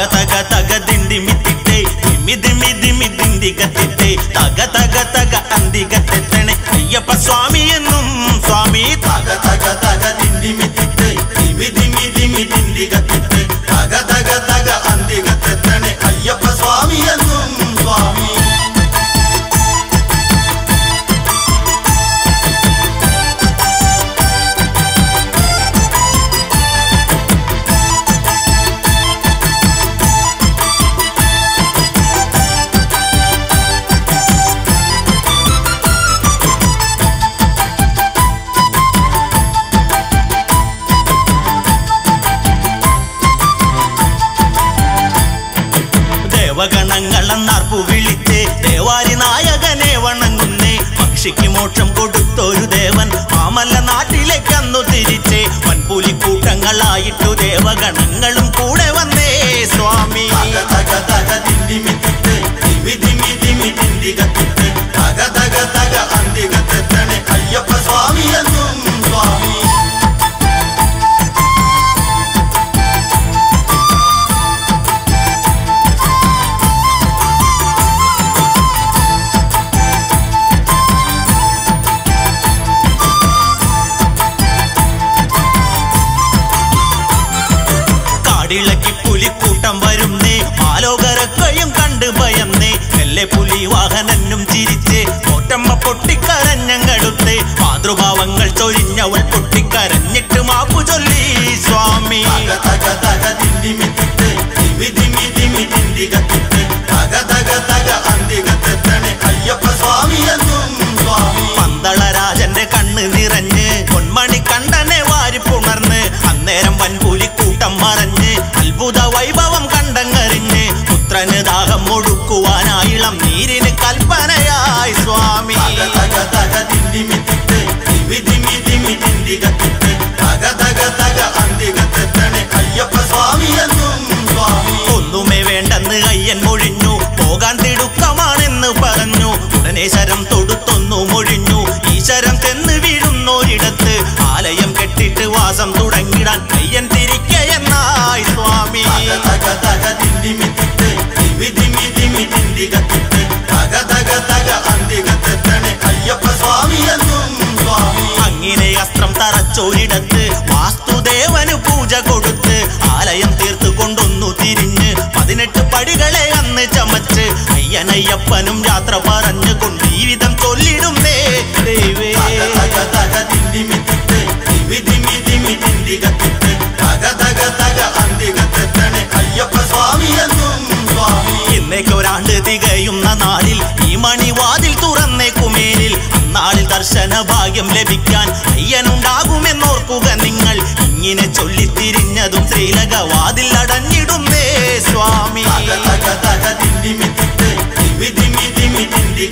గత గత గదిండి మితిట్టే దిమి దిమి దిమి దిండి గత ദേവഗണങ്ങളെന്നാർപ്പു വിളിച്ച്. ദേവാരി നായകനെ വണങ്ങുന്നേ. പക്ഷിക്ക് മോക്ഷം കൊടുത്തൊരു ദേവൻ മാമല്ല നാട്ടിലേക്ക് അന്നു തിരിച്ച്. വൻപുലിക്കൂട്ടങ്ങളായിട്ടു ദേവഗണങ്ങളും കൂടെ വന്നേ സ്വാമി. തക തക തക ദിണ്ടിമിത്തിട്ട് ദിമി ദിമി ദിമി ദിണ്ടികത്തിട്ട് തക തക തക വാഹനനും ചിരിച്ച്. കോട്ടമ്മ പൊട്ടിക്കരഞ്ഞങ്ങടുത്ത് മാതൃഭാവങ്ങൾ ചൊരിഞ്ഞവൾ പൊട്ടിക്കരഞ്ഞിട്ട് മാപ്പു ചൊല്ലി സ്വാമി. തക അന്തികത്തെത്തണേ അയ്യപ്പ സ്വാമി എന്നും സ്വാമി. പന്തളരാജന്റെ കണ്ണ് നിറഞ്ഞ് പൊന്മണി കണ്ടനെ വാരിപ്പുണർന്ന് അന്നേരം വൻപുലിക്കൂട്ടം മറഞ്ഞ് അത്ഭുത വൈഭവം ഉടനെ ശരം തൊടുത്തൊന്നു മൊഴിഞ്ഞു. ഈശ്വരം ചെന്ന് വീഴുന്നോരിടത്ത് ആലയം കെട്ടിട്ട് വാസം തുടങ്ങിടാൻ അയ്യൻ തിരിക്കയെന്നായി സ്വാമി. തക തക തക ദിണ്ടിമിത്തിട്ട് ദിമി ദിമി ദിമി ദിണ്ടികത്തിട്ട് തക തക തക അന്തികത്തെത്തണേ അയ്യപ്പ സ്വാമി എന്നും സ്വാമി. അങ്ങനെ അസ്ത്രം തറച്ചോരിടത്ത് വാസ്തുദേവന് പൂജ കൊടുത്ത് ആലയം തീർത്തു കൊണ്ടൊന്നു തിരിഞ്ഞ് പതിനെട്ട് പടികളെ അന്ന് ചമച്ച് അയ്യനയ്യപ്പനും യാത്ര പറഞ്ഞു ദർശന ഭാഗ്യം ലഭിക്കാൻ അയ്യനുണ്ടാകുമെന്നോർക്കുക നിങ്ങൾ. ഇങ്ങനെ ചൊല്ലിത്തിരിഞ്ഞതും ശ്രീലകവാതിൽ അടഞ്ഞിടുന്നേ സ്വാമി. തിന്നി തിന്നി തിന്നി തിന്നി